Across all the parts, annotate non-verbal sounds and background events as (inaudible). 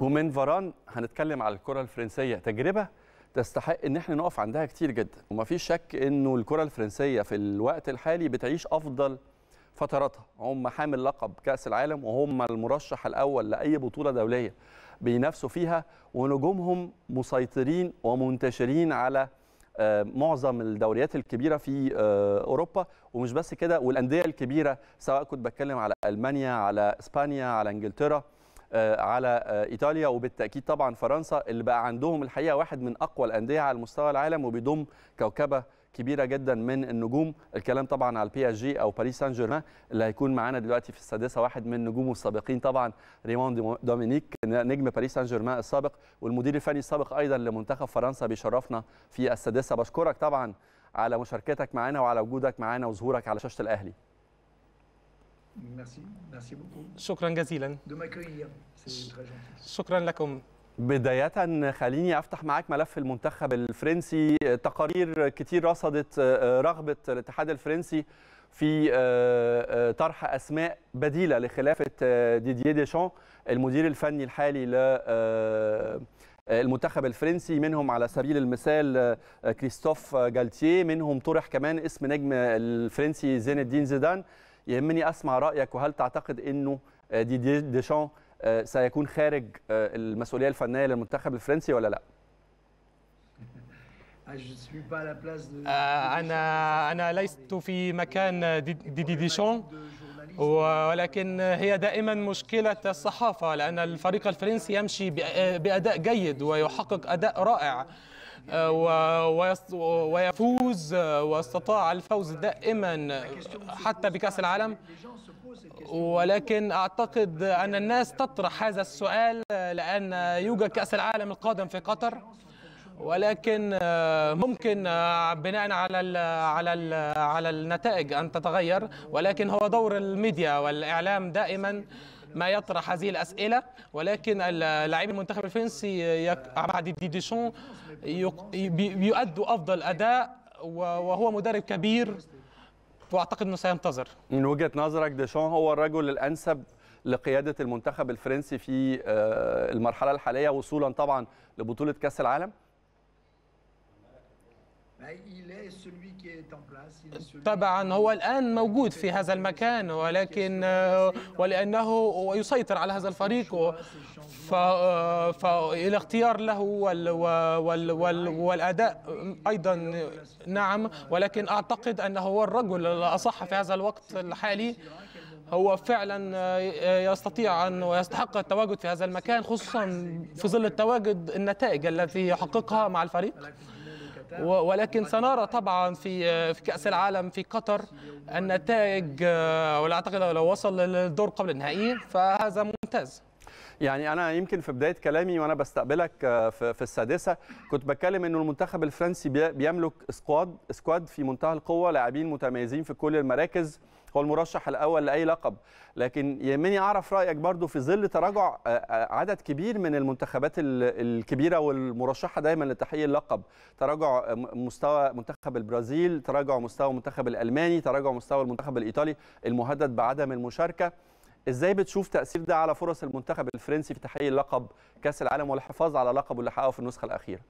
ومن فاران هنتكلم على الكرة الفرنسية. تجربة تستحق إن إحنا نقف عندها كتير جدا. ومفيش شك إنه الكرة الفرنسية في الوقت الحالي بتعيش أفضل فتراتها. هم حامل لقب كأس العالم وهم المرشح الأول لأي بطولة دولية بينافسوا فيها ونجومهم مسيطرين ومنتشرين على آه، معظم الدوريات الكبيرة في آه، أوروبا. ومش بس كده والأندية الكبيرة سواء كنت بتكلم على ألمانيا على إسبانيا على إنجلترا على آه، إيطاليا. وبالتأكيد طبعا فرنسا اللي بقى عندهم الحقيقة واحد من أقوى الأندية على مستوى العالم وبيضم كوكبة كبيرة جدا من النجوم. الكلام طبعا على البي إس جي أو باريس سان جيرمان اللي هيكون معانا دلوقتي في السادسة واحد من نجومه السابقين طبعا ريمون دومينيك نجم باريس سان جيرمان السابق والمدير الفني السابق أيضا لمنتخب فرنسا بيشرفنا في السادسة. بشكرك طبعا على مشاركتك معانا وعلى وجودك معانا وظهورك على شاشة الأهلي. Merci, merci beaucoup. شكرا جزيلا. De m'accueillir. C'est très gentil. شكرا لكم. بداية خليني أفتح معاك ملف المنتخب الفرنسي. تقارير كتير رصدت رغبة الاتحاد الفرنسي في طرح أسماء بديلة لخلافة ديدييه ديشان المدير الفني الحالي ل المنتخب الفرنسي منهم على سبيل المثال كريستوف جالتيه منهم طرح كمان اسم نجم الفرنسي زين الدين زيدان. يهمني أسمع رأيك وهل تعتقد أنه ديدييه ديشان آه، سيكون خارج آه، المسؤولية الفنية للمنتخب الفرنسي ولا لا؟ Ah. آه، أنا أنا لست في مكان دي- ديدي ديشان ولكن هي دائما مشكلة الصحافة لأن الفريق الفرنسي يمشي بأ- بأداء جيد ويحقق أداء رائع آه، ويفوز واستطاع الفوز دائما حتى بكأس العالم. ولكن أعتقد أن الناس تطرح هذا السؤال لأن يوجد كأس العالم القادم في قطر. ولكن آه، ممكن آه، بناء على ال على ال على النتائج أن تتغير. ولكن هو دور الميديا والإعلام دائما. ما يطرح هذه الأسئلة ولكن اللاعبين المنتخب الفرنسي مع ديديه ديشامب بيؤدوا أفضل أداء وهو مدرب كبير وأعتقد إنه سينتظر من وجهة نظرك ديشان هو الرجل الأنسب لقيادة المنتخب الفرنسي في آه، المرحلة الحالية وصولا طبعا لبطولة كأس العالم؟ طبعا هو الآن موجود في هذا المكان ولكن ولأنه يسيطر على هذا الفريق فالاختيار له وال وال وال والأداء أيضا نعم ولكن أعتقد أنه هو الرجل الأصح في هذا الوقت الحالي. هو فعلا يستطيع أن ويستحق التواجد في هذا المكان خصوصا في ظل التواجد النتائج التي يحققها مع الفريق. ولكن سنرى طبعا في في كأس العالم في قطر النتائج آه، ولا أعتقد لو وصل للدور قبل النهائي فهذا ممتاز. يعني أنا يمكن في بداية كلامي وأنا بستقبلك آه، في السادسة كنت بتكلم إنه المنتخب الفرنسي بي- بيملك squad squad في منتهى القوة لاعبين متميزين في كل المراكز. هو المرشح الأول لأي لقب. لكن يهمني أعرف رأيك برضو في ظل تراجع آه، آه، عدد كبير من المنتخبات ال- الكبيرة والمرشحة دايما لتحقيق اللقب. تراجع مستوى منتخب البرازيل تراجع مستوى المنتخب الألماني تراجع مستوى المنتخب الإيطالي المهدد بعدم المشاركة. إزاي بتشوف تأثير ده على فرص المنتخب الفرنسي في تحقيق لقب كأس العالم والحفاظ على لقبه اللي حققه في النسخة الأخيرة؟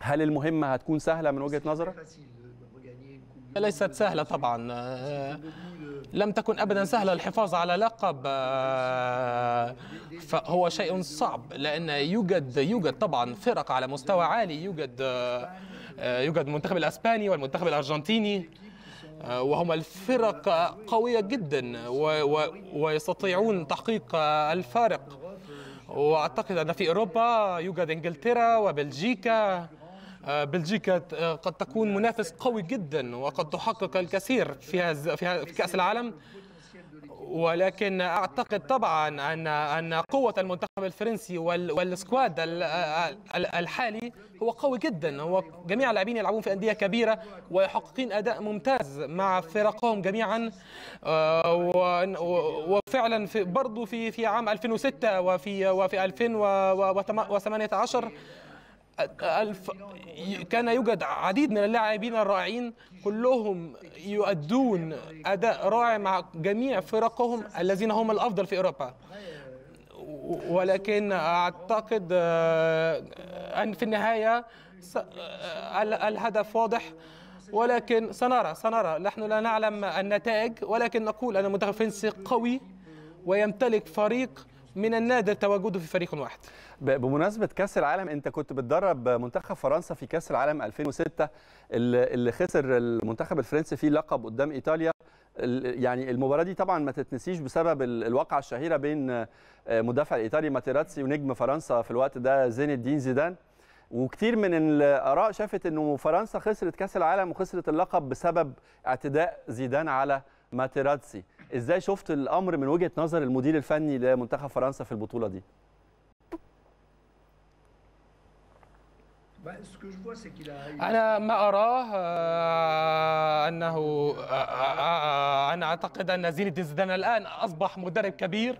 هل المهمة هتكون سهلة من وجهة نظرك؟ ليست سهلة طبعا. آه، لم تكن أبدا سهلة الحفاظ على لقب آه، فهو شيء صعب لأن يوجد يوجد طبعا فرق على مستوى عالي. يوجد آه، يوجد المنتخب الأسباني والمنتخب الأرجنتيني وهما الفرق قوية جدا ويستطيعون تحقيق الفارق. وأعتقد أن في أوروبا يوجد إنجلترا وبلجيكا بلجيكا آه، قد تكون منافس قوي جدا وقد تحقق الكثير في في كأس العالم. ولكن أعتقد طبعا ان أن قوة المنتخب الفرنسي وال- والسكواد ال- ال- الحالي هو قوي جدا. هو جميع اللاعبين يلعبون في أندية كبيرة ويحققين أداء ممتاز مع فرقهم جميعا. آه، وفعلا برضه في في عام 2006 وفي وفي 2018 الف... كان يوجد عديد من اللاعبين الرائعين كلهم يؤدون أداء رائع مع جميع فرقهم الذين هم الأفضل في أوروبا. ولكن أعتقد آه، أن في النهاية س- آه، ال- الهدف واضح. ولكن سنرى سنرى. نحن لا نعلم النتائج ولكن نقول أن المنتخب الفرنسي قوي ويمتلك فريق من النادر تواجده في فريق واحد. ب- بمناسبة كأس العالم أنت كنت بتدرب منتخب فرنسا في كأس العالم 2006 اللي خسر المنتخب الفرنسي فيه لقب قدام إيطاليا. ال- يعني المباراة دي طبعا ما تتنسيش بسبب ال- الواقعة الشهيرة بين آه، مدافع الإيطالي ماتيراتسي ونجم فرنسا في الوقت ده زين الدين زيدان. وكتير من الآراء شافت أنه فرنسا خسرت كأس العالم وخسرت اللقب بسبب اعتداء زيدان على ماتيراتسي. إزاي شفت الأمر من وجهة نظر المدير الفني لمنتخب فرنسا في البطولة دي؟ أنا ما أراه آه، أنه آه، آه، أنا أعتقد أن زين الدين زيدان الآن أصبح مدرب كبير.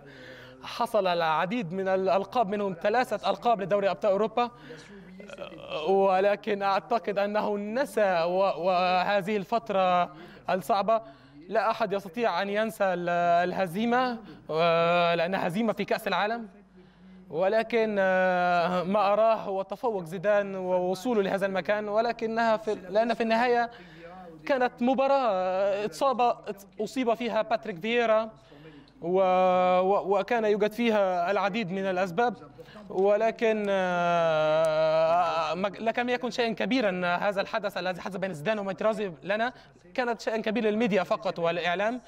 حصل على العديد من الألقاب منهم ثلاثة ألقاب لدوري أبطال أوروبا. ولكن أعتقد أنه نسى وهذه الفترة الصعبة. لا أحد يستطيع أن ينسى ال- الهزيمة آه، لأنها هزيمة في كأس العالم. ولكن آه، ما أراه هو تفوق زيدان ووصوله لهذا المكان. ولكنها في لأن في النهاية كانت مباراة آه، اتصاب أصيب فيها باتريك فييرا. و... وكان يوجد فيها العديد من الأسباب ولكن آه، لم يكن شيئا كبيرا هذا الحدث الذي حدث بين زيدان وماترازي لنا كانت شيئا كبيرا للميديا فقط والإعلام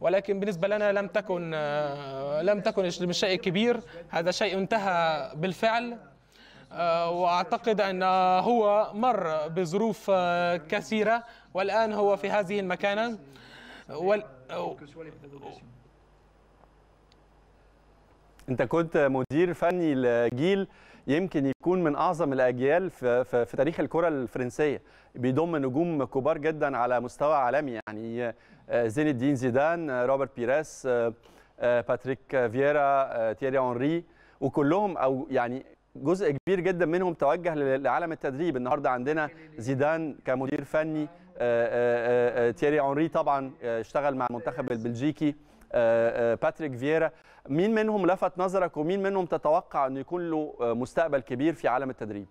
ولكن بالنسبة لنا لم تكن آه، لم تكن شيء كبير. هذا شيء انتهى بالفعل آه، وأعتقد أن هو مر بظروف كثيرة والآن هو في هذه المكانة. وال... انت كنت مدير فني لجيل يمكن يكون من اعظم الاجيال في, في, في تاريخ الكرة الفرنسية. بيضم نجوم كبار جدا على مستوى عالمي يعني آه، زين الدين زيدان آه، روبرت بيريس آه، باتريك فييرا تييري اونري وكلهم أو يعني جزء كبير جدا منهم توجه لعالم التدريب. النهارده عندنا زيدان كمدير فني تييري اونري طبعا اشتغل مع المنتخب البلجيكي باتريك فييرا. مين منهم لفت نظرك ومين منهم تتوقع انه يكون له آه، مستقبل كبير في عالم التدريب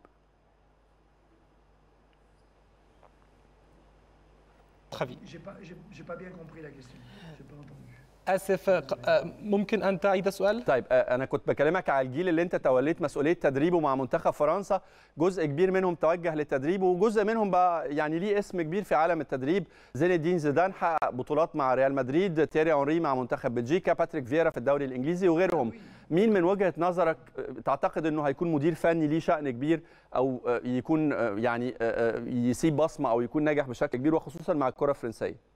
خفي J'ai pas, j'ai pas bien compris la question. J'ai pas entendu. آسف آه، ممكن أن تعيد السؤال؟ طيب آه، أنا كنت بكلمك على الجيل اللي أنت توليت مسؤولية تدريبه مع منتخب فرنسا. جزء كبير منهم توجه للتدريب وجزء منهم بقى يعني ليه اسم كبير في عالم التدريب. زين الدين زيدان حقق بطولات مع ريال مدريد تيري اونري مع منتخب بلجيكا باتريك فييرا في الدوري الإنجليزي وغيرهم. مين من وجهة نظرك آه، تعتقد إنه هيكون مدير فني ليه شأن كبير أو يكون يعني يسيب بصمة أو يكون ناجح بشكل كبير وخصوصا مع الكرة الفرنسية؟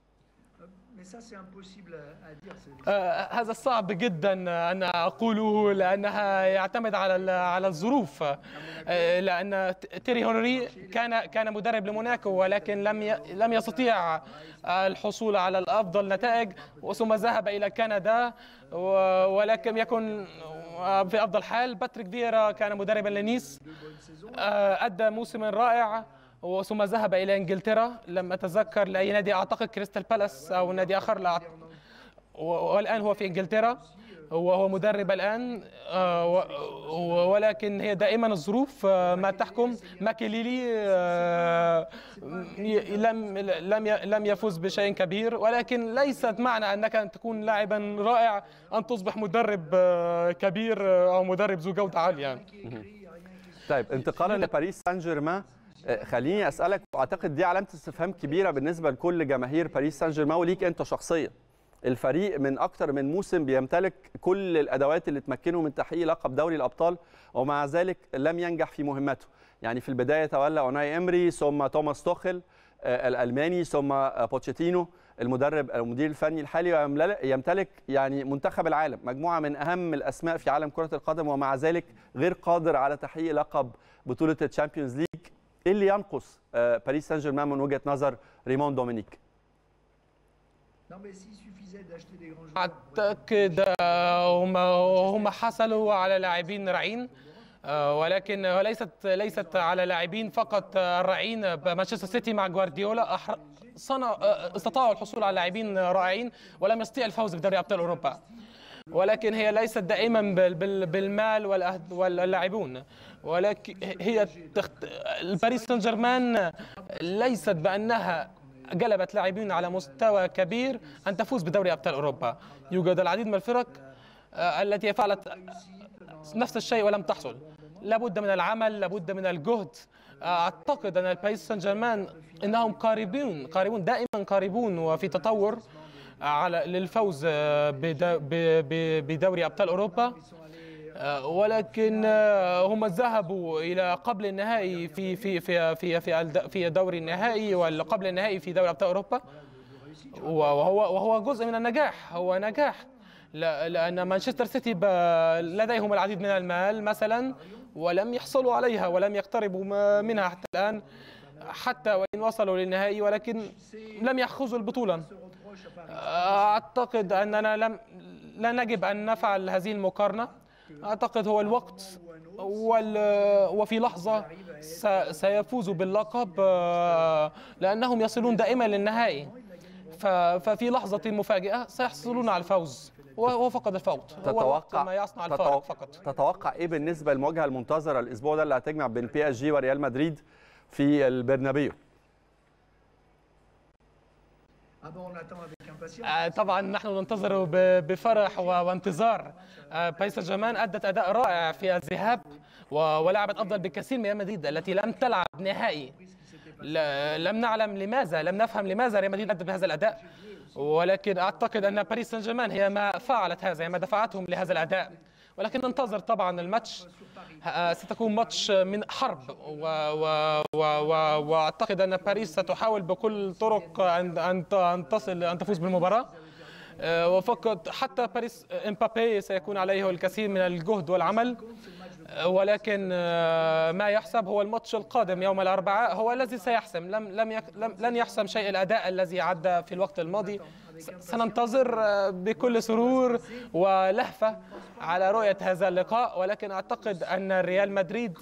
آه، هذا صعب جدا أن أقوله لأنها يعتمد على على الظروف. آه، لأن تيري هنري كان كان مدرب لموناكو ولكن لم لم يستطيع الحصول على الأفضل نتائج ثم ذهب إلى كندا ولكن يكن في أفضل حال. باتريك فييرا كان مدربا لنيس آه، أدى موسما رائع. ثم ذهب إلى إنجلترا لم أتذكر لأي نادي أعتقد كريستال بالاس أو نادي آخر لا. والآن هو في إنجلترا وهو مدرب الآن آه، ولكن هي دائما الظروف آه، ما تحكم. ماكيليلي آه، لم لم لم يفوز بشيء كبير ولكن ليست معنى أنك أن تكون لاعبا رائع أن تصبح مدرب كبير أو مدرب ذو جودة عالية. طيب انتقالا لباريس سان جيرمان. خليني أسألك وأعتقد دي علامة استفهام كبيرة بالنسبة لكل جماهير باريس سان جيرمان وليك أنت شخصيا. الفريق من أكتر من موسم بيمتلك كل الأدوات اللي تمكنه من تحقيق لقب دوري الأبطال ومع ذلك لم ينجح في مهمته. يعني في البداية تولى أوناي إمري ثم توماس توخل آه، الألماني ثم بوتشيتينو المدرب المدير الفني الحالي يمتلك يعني منتخب العالم مجموعة من أهم الأسماء في عالم كرة القدم ومع ذلك غير قادر على تحقيق لقب بطولة ال Champions League. إيه اللي ينقص باريس سان جيرمان من وجهة نظر ريمون دومينيك. أعتقد آه، هم هم حصلوا على لاعبين رائعين آه، ولكن ليست ليست على لاعبين فقط آه، رائعين مانشستر سيتي مع جوارديولا صنع استطاعوا الحصول على لاعبين رائعين ولم يستطيع الفوز بدوري أبطال أوروبا. ولكن هي ليست دائما بال- بال- بالمال واللاعبون. ولكن هي تخت... باريس سان جيرمان ليست بأنها جلبت لاعبين على مستوى كبير أن تفوز بدوري أبطال أوروبا. يوجد العديد من الفرق آه، التي فعلت نفس الشيء ولم تحصل. لابد من العمل لابد من الجهد. أعتقد أن باريس سان جيرمان إنهم قريبون قريبون دائما قريبون وفي تطور. على للفوز بدوري أبطال أوروبا. آه، ولكن آه، هم ذهبوا إلى قبل النهائي في في في في في في دوري النهائي وقبل النهائي في دوري أبطال أوروبا. وهو وهو جزء من النجاح هو نجاح. لا- لأن مانشستر سيتي لديهم العديد من المال مثلا ولم يحصلوا عليها ولم يقتربوا منها حتى الآن حتى وإن وصلوا للنهائي ولكن لم يأخذوا البطولة. أعتقد أننا لم لا نجب أن نفعل هذه المقارنة. أعتقد هو الوقت وال وفي لحظة س- سيفوزوا باللقب آه، لأنهم يصلون دائما للنهائي. ف- ففي لحظة مفاجئة سيحصلون على الفوز. وهو فقط الفوز تتوقع ما يصنع الفارق فقط. تتوقع إيه بالنسبة للمواجهة المنتظرة الأسبوع ده اللي هتجمع بين PSG وريال مدريد في البرنابيو؟ طبعا نحن ننتظر بفرح وانتظار. باريس سان جيرمان أدت أداء رائع في الذهاب ولعبت أفضل بكثير من ريال مدريد التي لم تلعب نهائي. لم نعلم لماذا لم نفهم لماذا ريال مدريد أدت بهذا الأداء. ولكن أعتقد أن باريس سان جيرمان هي ما فعلت هذا هي ما دفعتهم لهذا الأداء. ولكن ننتظر طبعا الماتش. آه، ستكون ماتش من حرب و و وأعتقد أن باريس ستحاول بكل الطرق ان أن أن تصل أن تفوز بالمباراة. آه، وفقط حتى باريس إمبابي سيكون عليه الكثير من الجهد والعمل. آه، ولكن آه، ما يحسب هو الماتش القادم يوم الأربعاء. هو الذي سيحسم. لم لم, لم لن يحسم شيء الأداء الذي عدى في الوقت الماضي. سننتظر بكل سرور ولهفة على رؤية هذا اللقاء. ولكن أعتقد أن ريال مدريد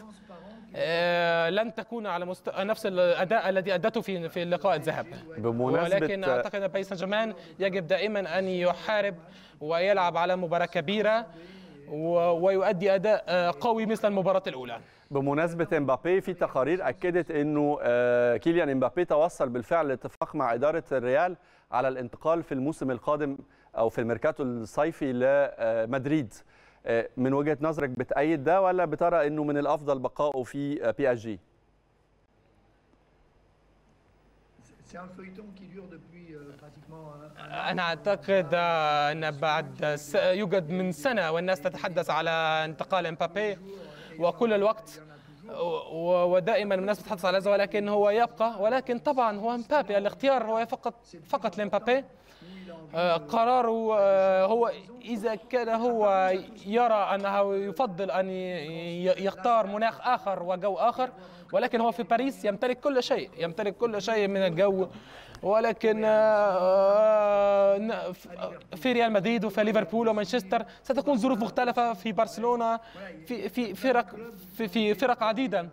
لن تكون على مست... نفس الأداء الذي أدته في في اللقاء الذهاب. بمناسبة- ولكن أعتقد أن باريس سان جيرمان يجب دائما أن يحارب ويلعب على مباراة كبيرة و... ويؤدي أداء آه، قوي مثل المباراة الأولى. بمناسبة امبابي في تقارير أكدت إنه آه، كيليان امبابي توصل بالفعل لاتفاق مع إدارة الريال على الانتقال في الموسم القادم أو في الميركاتو الصيفي لمدريد. آه، من وجهة نظرك بتأيد ده ولا بترى إنه من الأفضل بقائه في PSG أعتقد آه، أن بعد س... يوجد من سنة والناس تتحدث على انتقال امبابي وكل الوقت ودائما الناس تتحدث على هذا ولكن هو يبقى. ولكن طبعا هو امبابي الاختيار هو فقط فقط لامبابي آه، قراره آه، هو إذا كان هو يرى أنه يفضل أن يختار مناخ آخر وجو آخر ولكن هو في باريس يمتلك كل شيء يمتلك كل شيء من الجو ولكن آه، ن- في ريال مدريد وفي ليفربول ومانشستر ستكون ظروف مختلفة في برشلونة في في فرق في, في فرق عديدة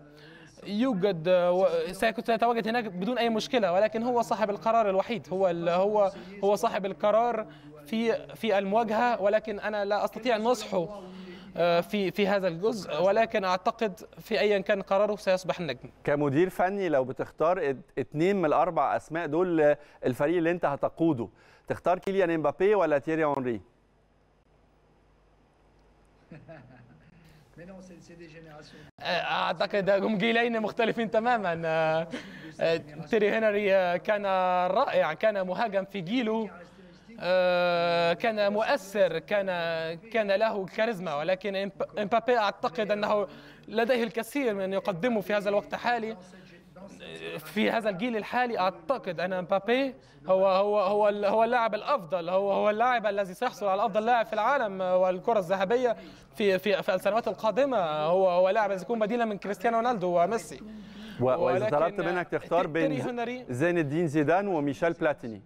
يوجد آه، سيتواجد هناك بدون أي مشكلة ولكن هو صاحب القرار الوحيد هو هو هو صاحب القرار في في المواجهة ولكن أنا لا أستطيع نصحه آه، في في هذا الجزء ولكن أعتقد في ايا كان قراره سيصبح النجم. كمدير فني لو بتختار اتنين من الأربع أسماء دول الفريق اللي أنت هتقوده تختار كيليان إمبابي ولا تيري هنري (laughs) générations. أعتقد هم جيلين مختلفين تماما. آه، آه، تيري هنري آه، كان رائع كان مهاجم في جيله. آه، كان مؤثر كان كان له كاريزما ولكن إمبابي أعتقد أنه لديه الكثير من يقدمه في هذا الوقت الحالي. في هذا الجيل الحالي أعتقد أن إمبابي هو هو هو هو اللاعب الأفضل هو هو اللاعب الذي سيحصل على أفضل لاعب في العالم والكرة الذهبية في في في السنوات القادمة. هو هو لاعب يكون بديلا من كريستيانو رونالدو وميسي. وإذا طلبت منك تختار بين زين الدين زيدان وميشيل بلاتيني.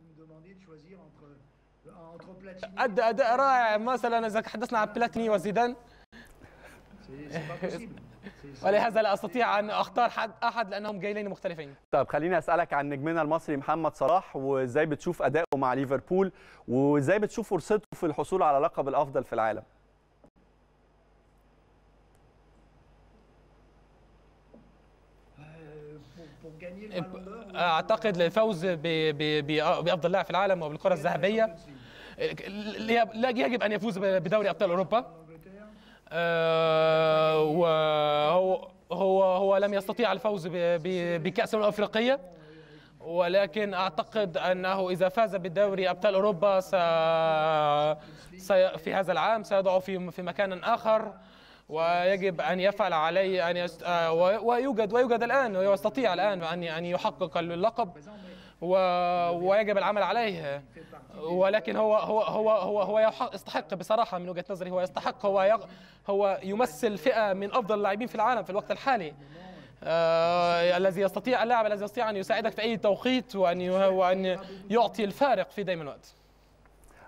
ادى اداء رائع. مثلا إذا تحدثنا عن بلاتيني وزيدان. (laughs) ولهذا لا أستطيع أن أختار حد أحد لأنهم جيلين مختلفين. طب خليني أسألك عن نجمنا المصري محمد صلاح وإزاي بتشوف اداؤه مع ليفربول وإزاي بتشوف فرصته في الحصول على لقب الأفضل في العالم؟ أعتقد للفوز ب- ب- ب- بأفضل لاعب في العالم وبالكرة الذهبية. يجب أن يفوز بدوري أبطال أوروبا. آه، وهو هو هو لم يستطيع الفوز ب- ب- بكأس الأمم الأفريقية. ولكن أعتقد أنه إذا فاز بدوري أبطال أوروبا س... في هذا العام سيضع في في مكان آخر. ويجب أن يفعل عليه أن يست... آه، ويوجد ويوجد الآن ويستطيع الآن أن أن يحقق اللقب. و... ويجب العمل عليه. ولكن هو هو هو هو هو يستحق بصراحة من وجهة نظري هو يستحق هو يغ هو يمثل فئة من أفضل اللاعبين في العالم في الوقت الحالي. آه الذي يستطيع اللاعب الذي يستطيع أن يساعدك في أي توقيت وأن ي- وأن يعطي الفارق في دايما الوقت.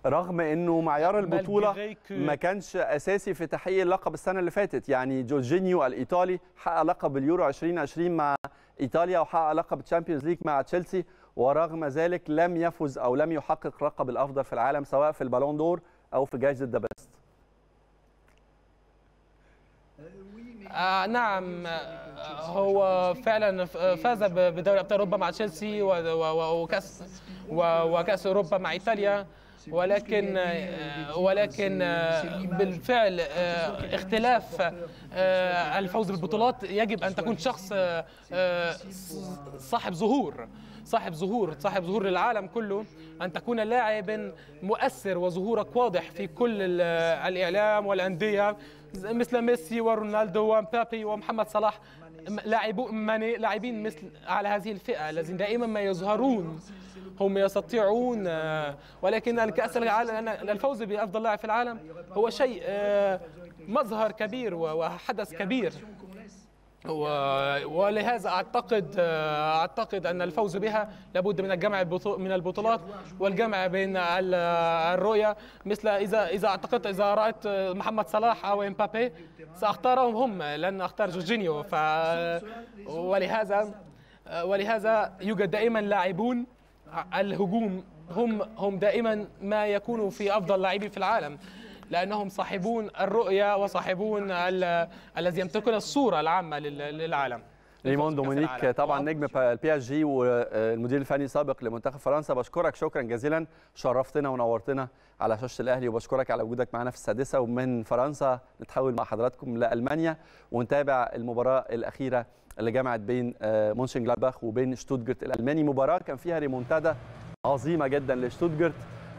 رغم إنه معيار البطولة ما كانش أساسي في تحقيق اللقب السنة اللي فاتت. يعني جورجينيو الإيطالي حقق لقب اليورو 2020 مع إيطاليا وحقق لقب Champions League مع تشيلسي. ورغم ذلك لم يفز أو لم يحقق لقب الأفضل في العالم سواء في ال Ballon d'Or أو في جائزة The Best. آه نعم آه، هو فعلا فاز بدوري أبطال أوروبا مع تشيلسي وكأس وكأس أوروبا مع إيطاليا. ولكن آه، ولكن آه، بالفعل آه، اختلاف الفوز بالبطولات يجب أن تكون شخص صاحب ظهور صاحب ظهور صاحب ظهور للعالم كله. أن تكون لاعب مؤثر وظهورك واضح في كل ال- الإعلام والأندية مثل ميسي ورونالدو ومبابي ومحمد صلاح. لاعبو ماني لاعبين مثل على هذه الفئة الذين دائما ما يظهرون هم يستطيعون آه، ولكن الكأس العالم الفوز بأفضل لاعب في العالم هو شيء آه، مظهر كبير وحدث كبير. ولهذا أعتقد أعتقد أن الفوز بها لابد من الجمع من البطولات والجمع بين ال- الرؤية. مثل إذا إذا اعتقدت إذا رأيت محمد صلاح أو إمبابي سأختارهم هم. لن أختار جورجينيو. ف ولهذا ولهذا يوجد دائما لاعبون الهجوم. هم هم دائما ما يكونوا في أفضل لاعبين في العالم. لأنهم صاحبون الرؤية وصاحبون ال- الذي يمتلكون الصورة العامة لل- للعالم. ريمون دومينيك. طبعا نجم ال PSG والمدير الفني السابق لمنتخب فرنسا. بشكرك شكرا جزيلا. شرفتنا ونورتنا على شاشة الأهلي وبشكرك على وجودك معنا في السادسة. ومن فرنسا نتحول مع حضراتكم لألمانيا ونتابع المباراة الأخيرة اللي جمعت بين آه، مونشن جلادباخ وبين شتوتجارت الألماني. مباراة كان فيها ريمونتادا عظيمة جدا لشتوتجارت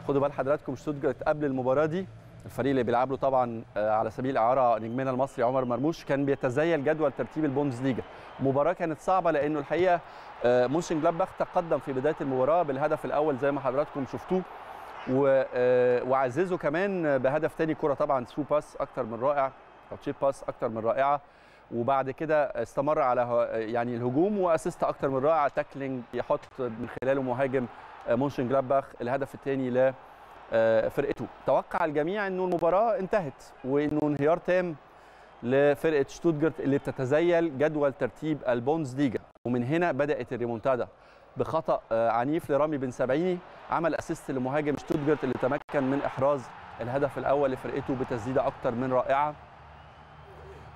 خدوا بال حضراتكم شتوتجارت قبل المباراة دي. الفريق اللي بيلعب له طبعا آه، على سبيل الاعاره نجمنا المصري عمر مرموش كان بيتزيل جدول ترتيب البوندسليجا. مباراة كانت صعبة لأنه الحقيقة آه، مونشن جلادباخ تقدم في بداية المباراة بالهدف الأول زي ما حضراتكم شفتوه آه، وعززه كمان بهدف تاني كرة طبعا through pass أكتر من رائع أو chip pass أكتر من رائعة وبعد كده استمر على يعني الهجوم و assist أكتر من رائع tackling يحط من خلاله مهاجم مونشن جلادباخ الهدف الثاني ل فرقته. توقع الجميع إنه المباراة انتهت وإنه انهيار تام لفرقة شتوتجارت اللي بتتزيل جدول ترتيب البوندسليجا ومن هنا بدأت الريمونتادا بخطأ آه، عنيف لرامي بن سبعيني عمل assist لمهاجم شتوتجارت اللي تمكن من إحراز الهدف الأول لفرقته بتسديدة أكتر من رائعة.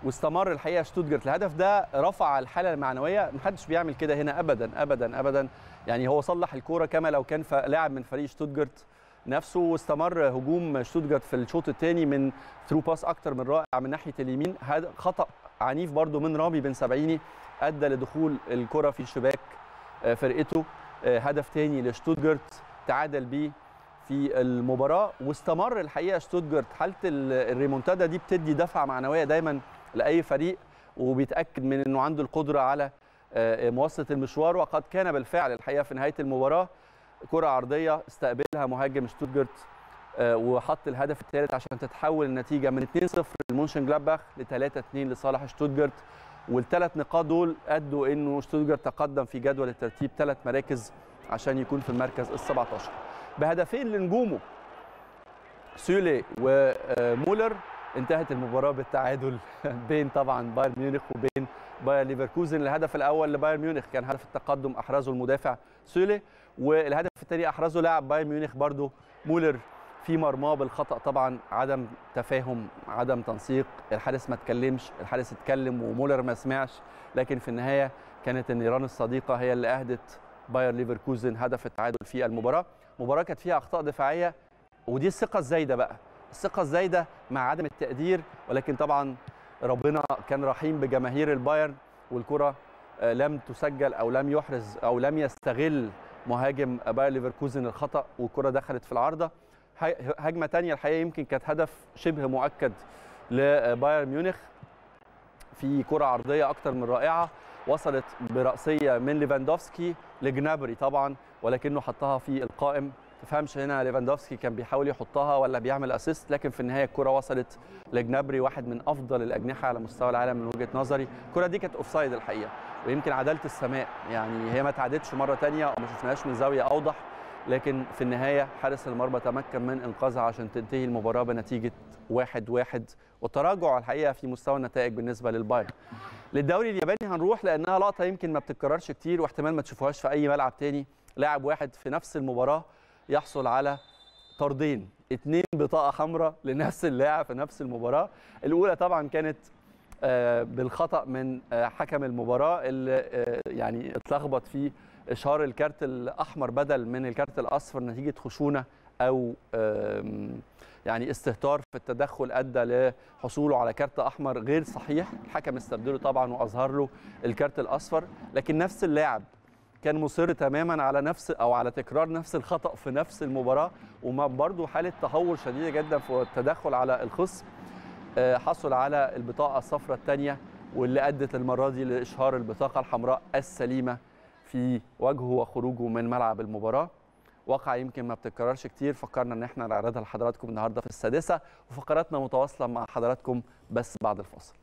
واستمر الحقيقة شتوتجارت الهدف ده رفع الحالة المعنوية. محدش بيعمل كده هنا ابدا ابدا ابدا. يعني هو صلح الكورة كما لو كان لاعب من فريق شتوتجارت نفسه واستمر هجوم شتوتجارت في الشوط الثاني من ثرو باس أكتر من رائع من ناحية اليمين. خطأ عنيف برضو من رامي بن سبعيني أدى لدخول الكرة في شباك آه، فرقته آه، هدف ثاني لشتوتجارت تعادل بيه في المباراة. واستمر الحقيقة شتوتجارت حالة ال- الريمونتادا دي بتدي دفعة معنوية دايما لأي فريق وبيتأكد من إنه عنده القدرة على آه، مواصلة المشوار. وقد كان بالفعل الحقيقة في نهاية المباراة كرة عرضية استقبلها مهاجم شتوتجارت آه، وحط الهدف الثالث عشان تتحول النتيجة من 2-0 لمونشن جلادباخ ل 3-2 لصالح شتوتجارت والثلاث نقاط دول أدوا إنه شتوتجارت تقدم في جدول الترتيب ثلاث مراكز عشان يكون في المركز ال 17 بهدفين لنجومه سولي ومولر انتهت المباراة بالتعادل (laughs) بين طبعا بايرن ميونخ وبين باير ليفركوزن. الهدف الأول لبايرن ميونخ كان هدف التقدم أحرزه المدافع سولي. والهدف الثاني أحرزه لاعب بايرن ميونخ برضو مولر في مرماه بالخطأ طبعا عدم تفاهم عدم تنسيق. الحارس ما اتكلمش الحارس اتكلم ومولر ما سمعش. لكن في النهاية كانت النيران الصديقة هي اللي أهدت باير ليفركوزن هدف التعادل في المباراة. مباراة كانت فيها أخطاء دفاعية ودي الثقة الزايدة بقى. الثقة الزايدة مع عدم التقدير ولكن طبعا ربنا كان رحيم بجماهير البايرن والكرة لم تسجل أو لم يحرز أو لم يستغل مهاجم باير ليفركوزن الخطأ والكرة دخلت في العارضة. هجمة ثانية الحقيقة يمكن كانت هدف شبه مؤكد لبايرن ميونخ في كرة عرضية أكثر من رائعة وصلت برأسية من ليفاندوفسكي لجنابري طبعا ولكنه حطها في القائم تفهمش هنا ليفاندوفسكي كان بيحاول يحطها ولا بيعمل assist لكن في النهاية الكرة وصلت لجنابري واحد من أفضل الأجنحة على مستوى العالم من وجهة نظري. الكرة دي كانت offside الحقيقة ويمكن عدالة السماء يعني هي ما اتعادتش مرة ثانية وما شفناهاش من زاوية أوضح لكن في النهاية حارس المرمى تمكن من إنقاذها عشان تنتهي المباراة بنتيجة واحد واحد. وتراجع الحقيقة في مستوى النتائج بالنسبة للبايرن. للدوري الياباني هنروح لأنها لقطة يمكن ما بتتكررش كتير واحتمال ما تشوفوهاش في أي ملعب تاني. لاعب واحد في نفس المباراة يحصل على طردين اتنين بطاقة حمراء لنفس اللاعب في نفس المباراة. الأولى طبعا كانت بالخطأ من حكم المباراة اللي يعني اتلخبط في إشهار الكارت الأحمر بدل من الكارت الأصفر نتيجة خشونة أو يعني استهتار في التدخل أدى لحصوله على كارت أحمر غير صحيح. الحكم استبدله طبعا وأظهر له الكارت الأصفر لكن نفس اللاعب كان مصر تماما على نفس أو على تكرار نفس الخطأ في نفس المباراة وما برضه حالة تهور شديدة جدا في التدخل على الخصم حصل على البطاقة الصفراء الثانية واللي أدت المرة دي لإشهار البطاقة الحمراء السليمة في وجهه وخروجه من ملعب المباراة. واقعة يمكن ما بتتكررش كتير فكرنا إن إحنا نعرضها لحضراتكم النهارده في السادسة وفقراتنا متواصلة مع حضراتكم بس بعد الفاصل.